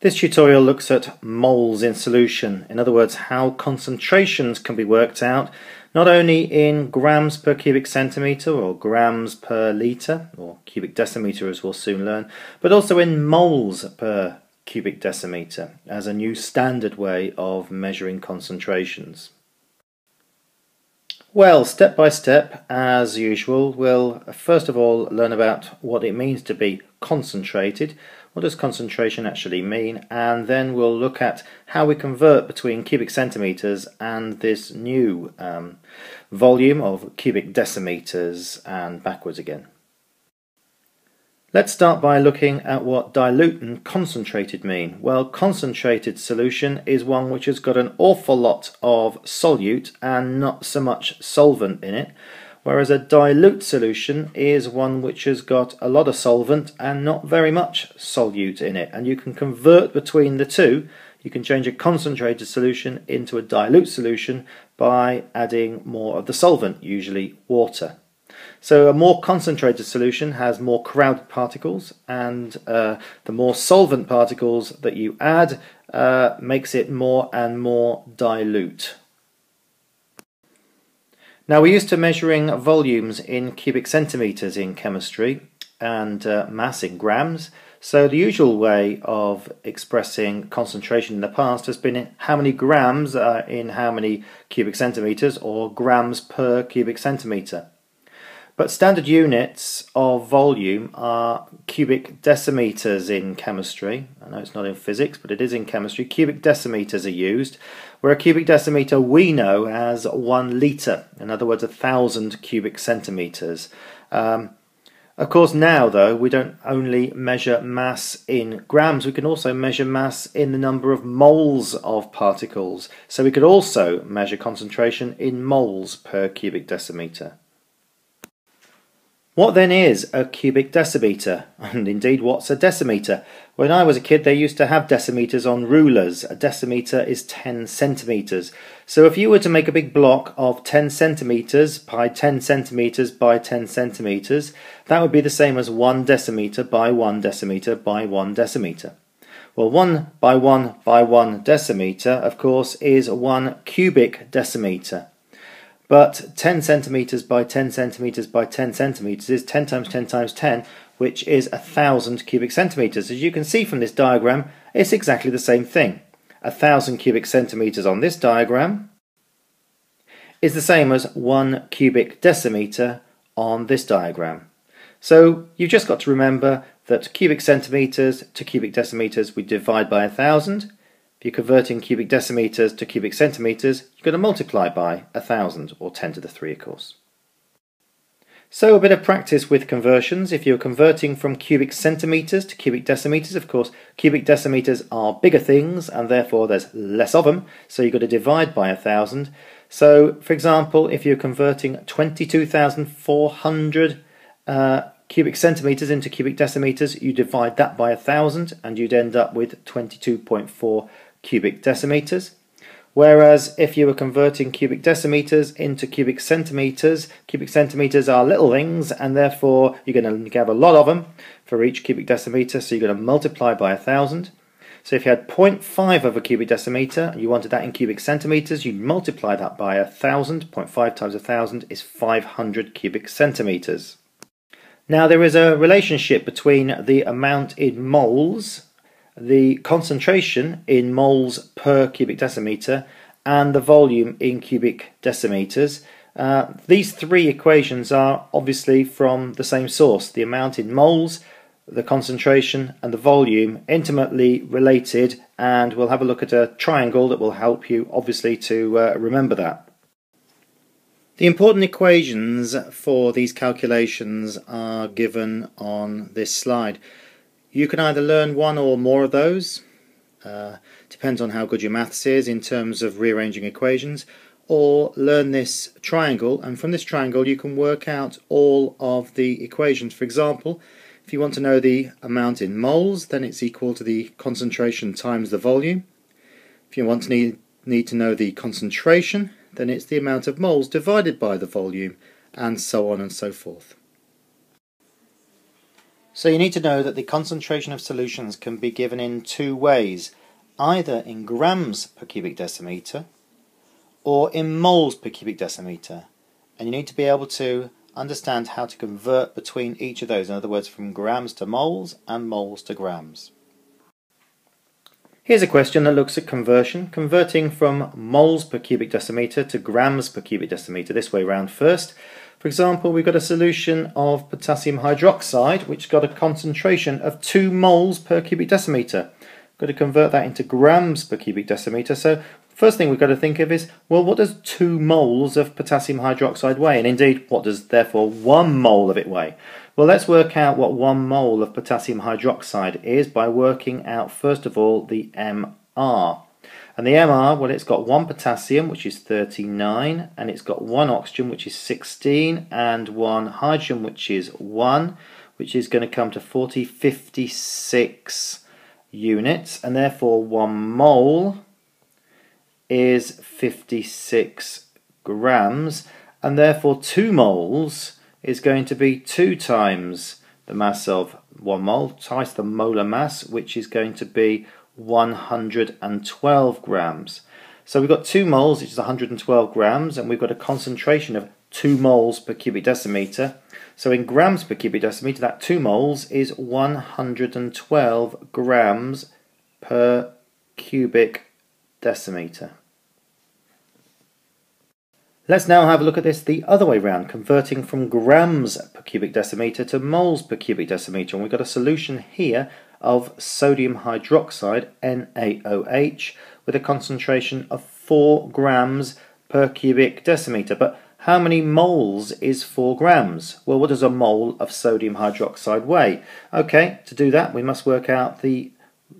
This tutorial looks at moles in solution, in other words how concentrations can be worked out not only in grams per cubic centimetre or grams per litre, or cubic decimetre as we'll soon learn, but also in moles per cubic decimetre as a new standard way of measuring concentrations. Well, step by step, as usual, we'll first of all learn about what it means to be concentrated, what does concentration actually mean? And then we'll look at how we convert between cubic centimetres and this new um, volume of cubic decimeters and backwards again. Let's start by looking at what dilute and concentrated mean. Well, concentrated solution is one which has got an awful lot of solute and not so much solvent in it whereas a dilute solution is one which has got a lot of solvent and not very much solute in it. And you can convert between the two. You can change a concentrated solution into a dilute solution by adding more of the solvent, usually water. So a more concentrated solution has more crowded particles and uh, the more solvent particles that you add uh, makes it more and more dilute. Now we're used to measuring volumes in cubic centimetres in chemistry and uh, mass in grams. So the usual way of expressing concentration in the past has been how many grams are in how many cubic centimetres or grams per cubic centimetre. But standard units of volume are cubic decimeters in chemistry. I know it's not in physics, but it is in chemistry. Cubic decimeters are used, where a cubic decimeter we know as one litre, in other words, a thousand cubic centimeters. Um, of course, now though, we don't only measure mass in grams, we can also measure mass in the number of moles of particles. So we could also measure concentration in moles per cubic decimeter. What then is a cubic decimeter? And indeed, what's a decimeter? When I was a kid, they used to have decimeters on rulers. A decimeter is 10 centimeters. So if you were to make a big block of 10 centimeters by 10 centimeters by 10 centimeters, that would be the same as 1 decimeter by 1 decimeter by 1 decimeter. Well, 1 by 1 by 1 decimeter, of course, is 1 cubic decimeter. But 10 centimeters by 10 centimeters by 10 centimeters is 10 times 10 times 10, which is 1000 cubic centimeters. As you can see from this diagram, it's exactly the same thing. 1000 cubic centimeters on this diagram is the same as 1 cubic decimeter on this diagram. So you've just got to remember that cubic centimeters to cubic decimeters we divide by 1000 if you're converting cubic decimeters to cubic centimeters, you're going to multiply by 1000 or 10 to the 3 of course. So a bit of practice with conversions. If you're converting from cubic centimeters to cubic decimeters, of course, cubic decimeters are bigger things and therefore there's less of them. So you've got to divide by 1000. So for example, if you're converting 22,400 uh, cubic centimeters into cubic decimeters, you divide that by 1000 and you'd end up with 22.4 cubic decimeters. Whereas if you were converting cubic decimeters into cubic centimeters, cubic centimeters are little things and therefore you're going to have a lot of them for each cubic decimeter, so you're going to multiply by a thousand. So if you had 0.5 of a cubic decimeter and you wanted that in cubic centimeters, you'd multiply that by a thousand. 0.5 times a thousand is 500 cubic centimeters. Now there is a relationship between the amount in moles the concentration in moles per cubic decimeter and the volume in cubic decimeters. Uh, these three equations are obviously from the same source. The amount in moles, the concentration and the volume intimately related and we'll have a look at a triangle that will help you obviously to uh, remember that. The important equations for these calculations are given on this slide. You can either learn one or more of those, uh, depends on how good your maths is in terms of rearranging equations, or learn this triangle, and from this triangle you can work out all of the equations. For example, if you want to know the amount in moles, then it's equal to the concentration times the volume. If you want to need, need to know the concentration, then it's the amount of moles divided by the volume, and so on and so forth. So you need to know that the concentration of solutions can be given in two ways, either in grams per cubic decimeter or in moles per cubic decimeter. And you need to be able to understand how to convert between each of those, in other words from grams to moles and moles to grams. Here's a question that looks at conversion, converting from moles per cubic decimeter to grams per cubic decimeter, this way round first. For example, we've got a solution of potassium hydroxide, which got a concentration of 2 moles per cubic decimeter. We've got to convert that into grams per cubic decimeter. So first thing we've got to think of is, well, what does 2 moles of potassium hydroxide weigh? And indeed, what does therefore 1 mole of it weigh? Well, let's work out what 1 mole of potassium hydroxide is by working out, first of all, the MR. And the MR, well, it's got one potassium, which is 39, and it's got one oxygen, which is 16, and one hydrogen, which is 1, which is going to come to 40, 56 units, and therefore 1 mole is 56 grams, and therefore 2 moles is going to be 2 times the mass of 1 mole, twice the molar mass, which is going to be 112 grams. So we've got 2 moles, which is 112 grams, and we've got a concentration of 2 moles per cubic decimeter. So in grams per cubic decimeter, that 2 moles is 112 grams per cubic decimeter. Let's now have a look at this the other way round, converting from grams per cubic decimeter to moles per cubic decimeter. And we've got a solution here of sodium hydroxide, NaOH, with a concentration of 4 grams per cubic decimeter. But how many moles is 4 grams? Well, what does a mole of sodium hydroxide weigh? Okay, to do that we must work out the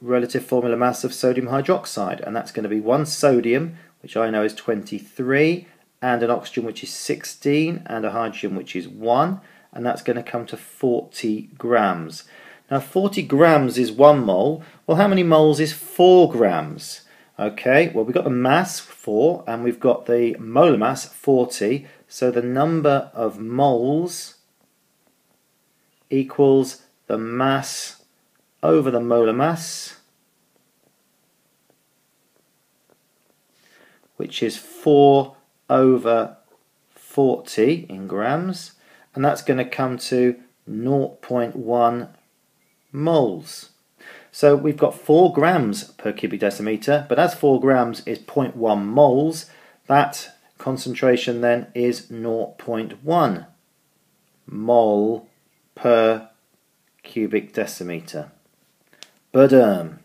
relative formula mass of sodium hydroxide, and that's going to be 1 sodium, which I know is 23, and an oxygen which is 16, and a hydrogen which is 1, and that's going to come to 40 grams. Now 40 grams is 1 mole. Well, how many moles is 4 grams? Okay, well we've got the mass 4 and we've got the molar mass 40. So the number of moles equals the mass over the molar mass, which is 4 over 40 in grams, and that's going to come to 0.1 moles. So we've got 4 grams per cubic decimeter, but as 4 grams is 0.1 moles, that concentration then is 0.1 mole per cubic decimeter. Badum.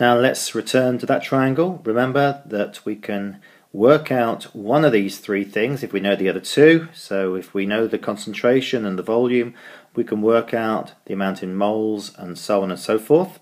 Now let's return to that triangle. Remember that we can work out one of these three things if we know the other two. So if we know the concentration and the volume, we can work out the amount in moles and so on and so forth.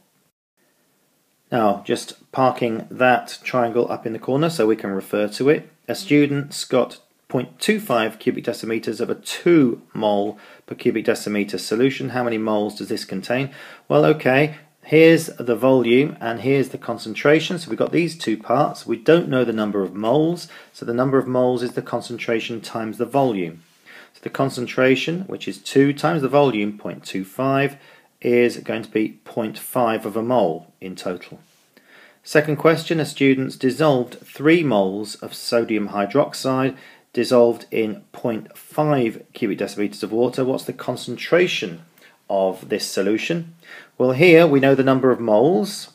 Now, just parking that triangle up in the corner so we can refer to it. A student's got 0.25 cubic decimeters of a 2 mole per cubic decimeter solution. How many moles does this contain? Well, okay, Here's the volume and here's the concentration. So we've got these two parts. We don't know the number of moles, so the number of moles is the concentration times the volume. So the concentration, which is 2 times the volume, 0.25, is going to be 0.5 of a mole in total. Second question, a student's dissolved 3 moles of sodium hydroxide dissolved in 0.5 cubic decimeters of water. What's the concentration of this solution? Well, here we know the number of moles,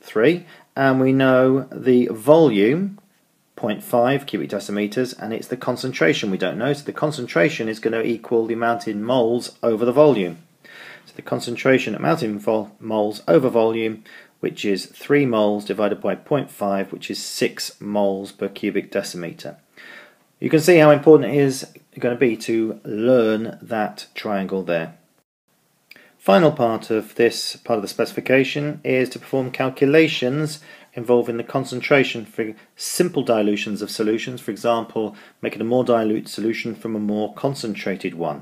3, and we know the volume, 0.5 cubic decimeters, and it's the concentration we don't know. So the concentration is going to equal the amount in moles over the volume. So the concentration amount in moles over volume, which is 3 moles divided by 0.5, which is 6 moles per cubic decimeter. You can see how important it is going to be to learn that triangle there. Final part of this part of the specification is to perform calculations involving the concentration for simple dilutions of solutions, for example, making a more dilute solution from a more concentrated one.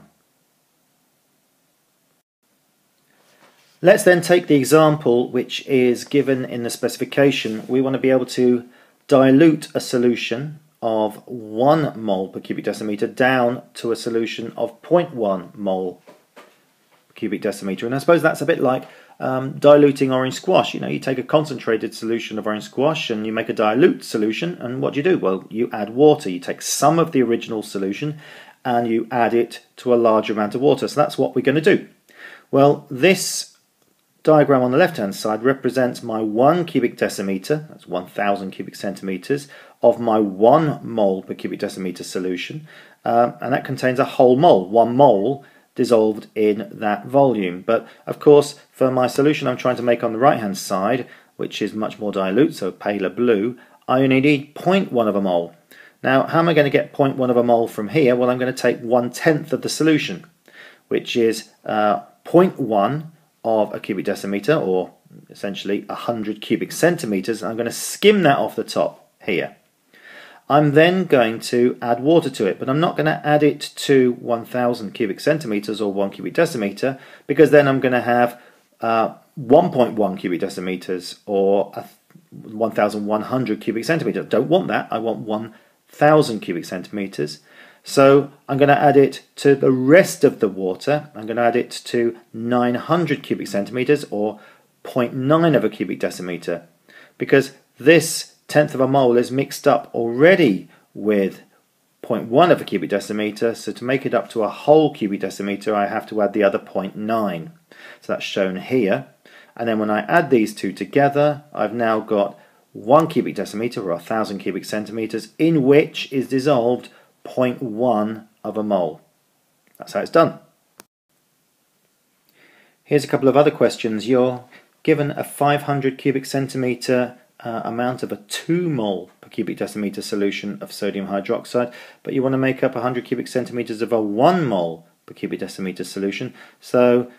Let's then take the example which is given in the specification. We want to be able to dilute a solution of 1 mole per cubic decimeter down to a solution of 0.1 mole cubic decimeter. And I suppose that's a bit like um, diluting orange squash. You know, you take a concentrated solution of orange squash and you make a dilute solution, and what do you do? Well, you add water. You take some of the original solution and you add it to a larger amount of water. So that's what we're going to do. Well, this diagram on the left hand side represents my 1 cubic decimeter, that's 1000 cubic centimeters, of my 1 mole per cubic decimeter solution, um, and that contains a whole mole. 1 mole dissolved in that volume. But of course, for my solution I'm trying to make on the right hand side, which is much more dilute, so paler blue, I only need 0.1 of a mole. Now, how am I going to get 0.1 of a mole from here? Well, I'm going to take one tenth of the solution, which is uh, 0.1 of a cubic decimeter, or essentially 100 cubic centimeters. I'm going to skim that off the top here. I'm then going to add water to it, but I'm not going to add it to 1000 cubic centimeters or 1 cubic decimeter because then I'm going to have uh, 1.1 cubic decimeters or 1100 cubic centimeters. Don't want that. I want 1000 cubic centimeters. So I'm going to add it to the rest of the water. I'm going to add it to 900 cubic centimeters or 0.9 of a cubic decimeter because this tenth of a mole is mixed up already with 0.1 of a cubic decimeter, so to make it up to a whole cubic decimeter I have to add the other 0.9. So that's shown here. And then when I add these two together, I've now got 1 cubic decimeter or 1000 cubic centimeters in which is dissolved 0.1 of a mole. That's how it's done. Here's a couple of other questions. You're given a 500 cubic centimeter uh, amount of a 2 mole per cubic decimeter solution of sodium hydroxide, but you want to make up 100 cubic centimeters of a 1 mole per cubic decimeter solution. So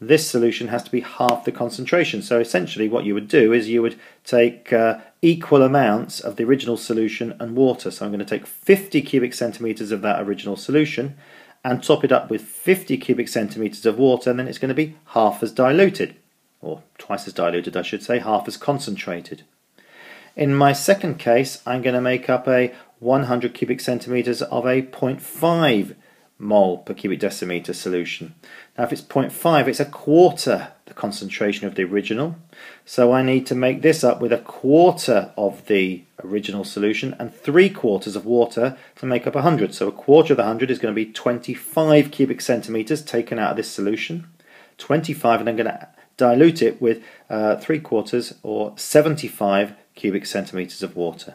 this solution has to be half the concentration. So essentially what you would do is you would take uh, equal amounts of the original solution and water. So I'm going to take 50 cubic centimeters of that original solution and top it up with 50 cubic centimeters of water and then it's going to be half as diluted or twice as diluted I should say, half as concentrated. In my second case, I'm going to make up a 100 cubic centimeters of a 0.5 mole per cubic decimeter solution. Now if it's 0.5, it's a quarter the concentration of the original. So I need to make this up with a quarter of the original solution and three quarters of water to make up 100. So a quarter of the 100 is going to be 25 cubic centimeters taken out of this solution. 25 and I'm going to dilute it with uh, three quarters or 75 cubic centimeters of water.